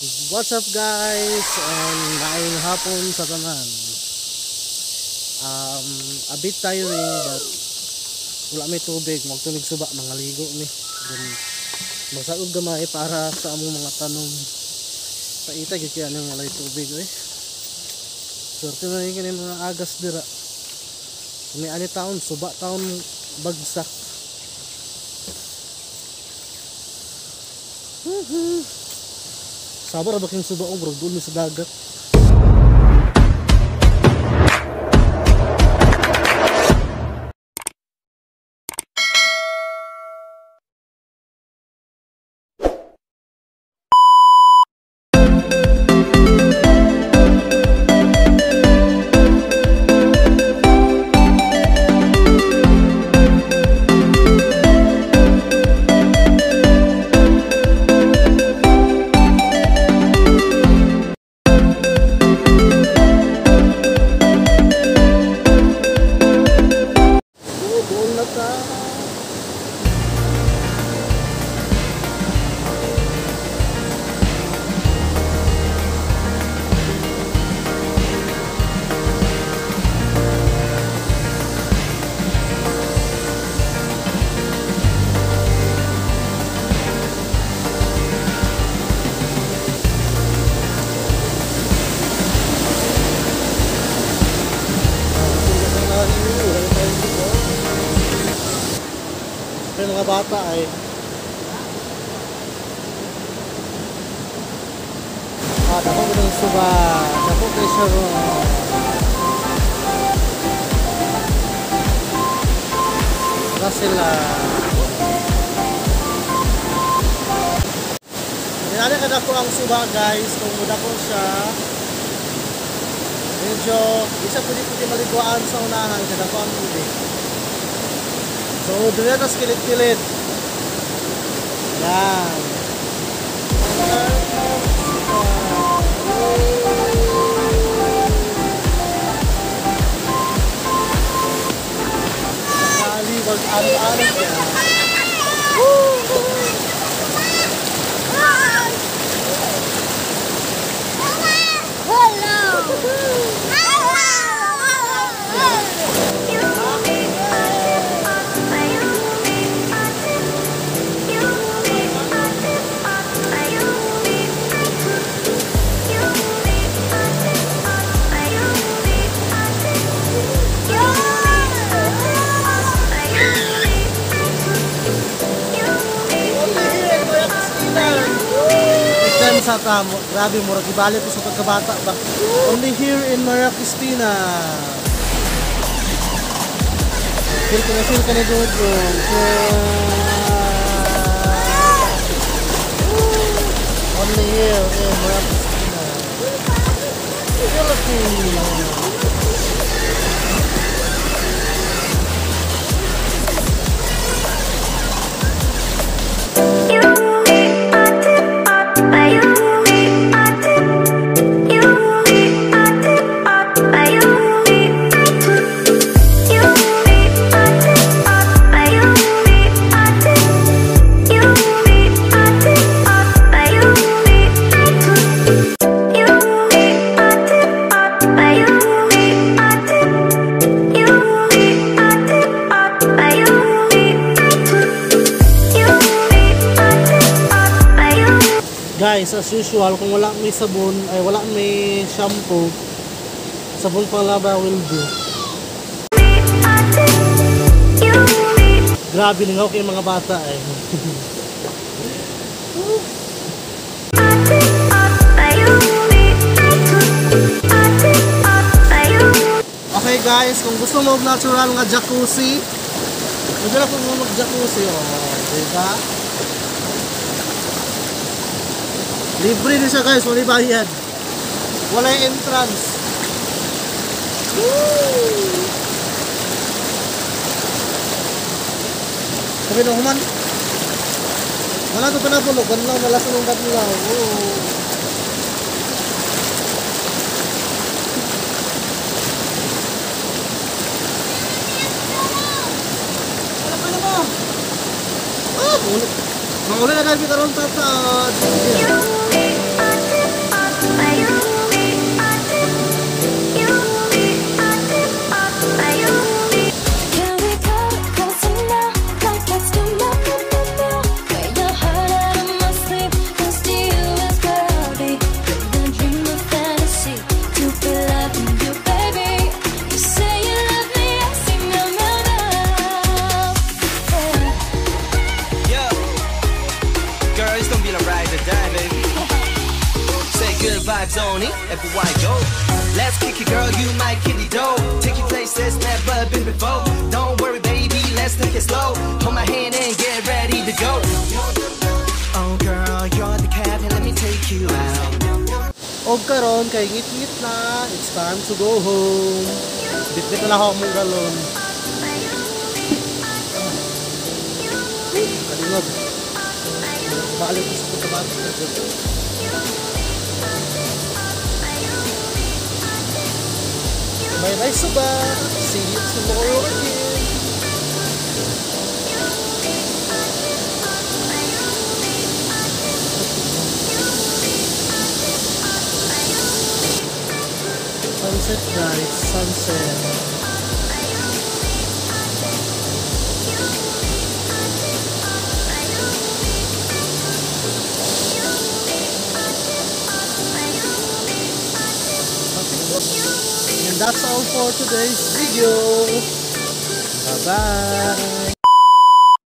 What's up guys and maayong hapon sa tanan. Um, a bit tiring but wala may tubig, magtulig suba, mga ligo mi. Then magsaog gamay para sa among mga tanong. Sa ita gyud kaya nang walay tubig eh. Swerte na yung kini mga agas dira. Kami ani taon, suba taon bagsak. Woohoo! صابر بخيم سبا عمره بقول مسداقه Pero mga bata ay Ah, dako ko ng suba. Kay Sharon. Na sila. Yan ka dako ang suba guys. Kung muda ko siya. Medyo isa pwede pwede maliguan sa unahan. Kada ko ang tubig. Tuh, dulu atas kilit-kilit. Ayan. Ikan sa tamo. Grabe, murag ibalik ko sa pagkabata ba. Only here in Maria Cristina. Feel ko na feel ka na doon Only here in Maria Cristina. Philippines. Guys, as usual, kung wala may sabon, ay wala may shampoo, sabon pang laba will do. Grabe lingaw kay mga bata eh. Okay guys, kung gusto mo natural nga jacuzzi, pwede na po mo mag-jacuzzi. Oh, diba? Libre na siya guys, wala bayad. Wala entrance. Woo! Sabi na human. Wala ito pa na lang, nalasan lang dati lang. Woo! Maulit na lagi karoon tatad. Yeah. It everywhere go. Let's kick it, girl, you my kitty dough. Take you places never been before. Don't worry, baby, let's take it slow. Hold my hand and get ready to go. Oh, girl, you're the captain, let me take you out. Og karon kay ngit-ngit na, it's time to go home. Bitbit na ako mong galon. Kalingog. Balik ko sa pagkabat. Bye bye suba. See you tomorrow again. Sunset guys, sunset. That's all for today's video. Bye bye.